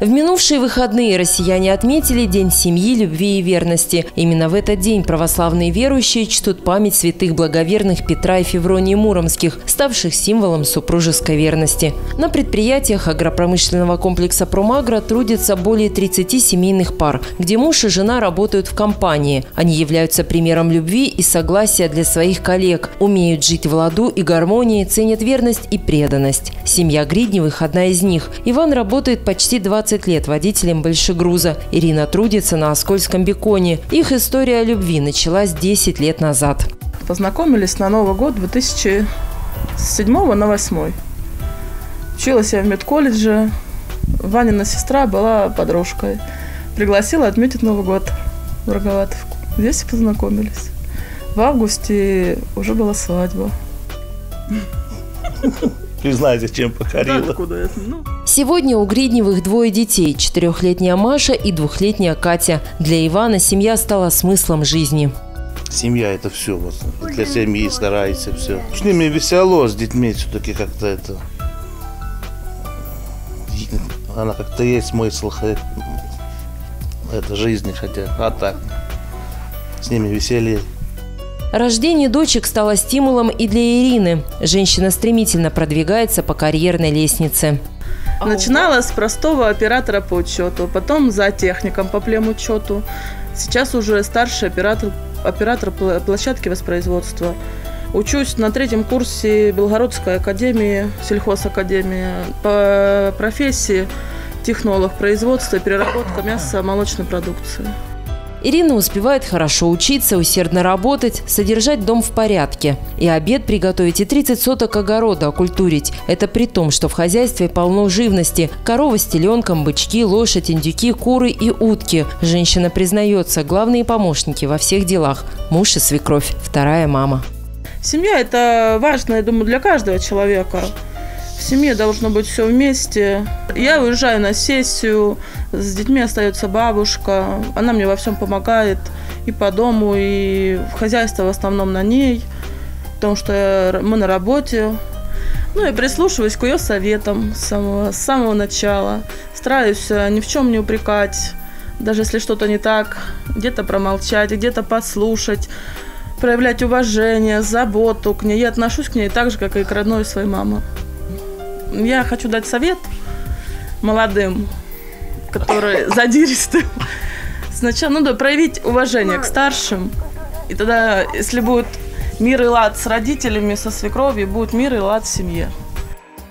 В минувшие выходные россияне отметили День семьи, любви и верности. Именно в этот день православные верующие чтут память святых благоверных Петра и Февронии Муромских, ставших символом супружеской верности. На предприятиях агропромышленного комплекса «Промагро» трудятся более 30 семейных пар, где муж и жена работают в компании. Они являются примером любви и согласия для своих коллег, умеют жить в ладу и гармонии, ценят верность и преданность. Семья Гридневых – одна из них. Иван работает почти 20 20 лет водителем большегруза. Ирина трудится на Оскольском беконе. Их история любви началась 10 лет назад. Познакомились на Новый год 2007 на 8. Училась я в медколледже. Ванина сестра была подружкой. Пригласила отметить Новый год в Роговатовку. Здесь познакомились. В августе уже была свадьба. Признайте, чем покорила. Да, ну. Сегодня у Гридневых двое детей – четырехлетняя Маша и двухлетняя Катя. Для Ивана семья стала смыслом жизни. Семья – это все. Вот, для семьи старается все. С ними весело, с детьми все-таки как-то это... Она как-то есть смысл это жизни, хотя, а так, с ними веселье. Рождение дочек стало стимулом и для Ирины. Женщина стремительно продвигается по карьерной лестнице. Начинала с простого оператора по учету, потом за техником по племучету. Сейчас уже старший оператор, оператор площадки воспроизводства. Учусь на третьем курсе Белгородской академии, сельхозакадемии по профессии технолог производства, переработка мяса, молочной продукции. Ирина успевает хорошо учиться, усердно работать, содержать дом в порядке. И обед приготовить, и 30 соток огорода окультурить. Это при том, что в хозяйстве полно живности. Корова с теленком, бычки, лошадь, индюки, куры и утки. Женщина признается, главные помощники во всех делах. Муж и свекровь, вторая мама. Семья – это важно, я думаю, для каждого человека. Семье должно быть все вместе. Я уезжаю на сессию, с детьми остается бабушка. Она мне во всем помогает и по дому, и в хозяйстве в основном на ней, потому что мы на работе. Ну, я прислушиваюсь к ее советам с самого, с самого начала. Стараюсь э, ни в чем не упрекать, даже если что-то не так, где-то промолчать, где-то послушать проявлять уважение, заботу к ней. Я отношусь к ней так же, как и к родной своей маме. Я хочу дать совет молодым, которые задиристы. Сначала надо проявить уважение к старшим. И тогда, если будет мир и лад с родителями, со свекровью, будет мир и лад в семье.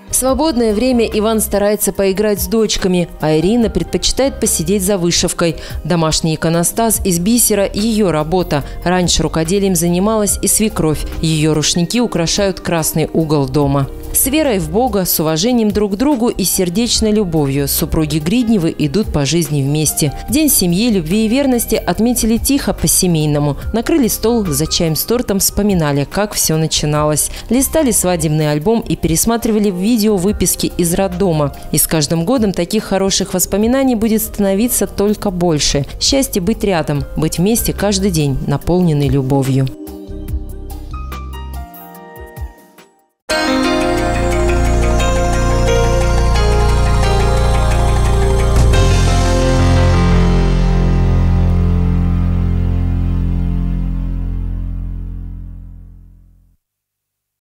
В свободное время Иван старается поиграть с дочками, а Ирина предпочитает посидеть за вышивкой. Домашний иконостас из бисера – ее работа. Раньше рукоделием занималась и свекровь. Ее рушники украшают красный угол дома. С верой в Бога, с уважением друг к другу и сердечной любовью супруги Гридневы идут по жизни вместе. День семьи, любви и верности отметили тихо по-семейному. Накрыли стол за чаем с тортом, вспоминали, как все начиналось. Листали свадебный альбом и пересматривали видео выписки из роддома. И с каждым годом таких хороших воспоминаний будет становиться только больше. Счастье быть рядом, быть вместе каждый день, наполненный любовью.